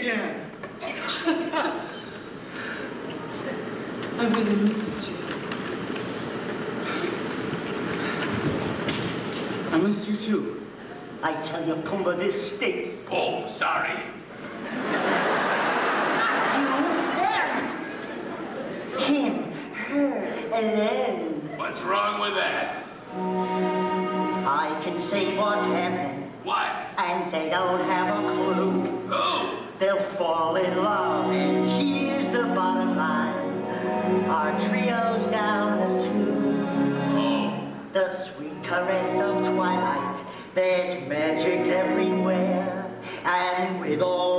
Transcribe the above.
again. I really missed you. I missed you too. I tell you, Pumbaa, this stinks. Oh, sorry. You, them. Him, her, alone. What's wrong with that? I can see what's happening, What? and they don't have a clue. They'll fall in love, and here's the bottom line. Our trio's down to two. The sweet caress of twilight, there's magic everywhere. And with all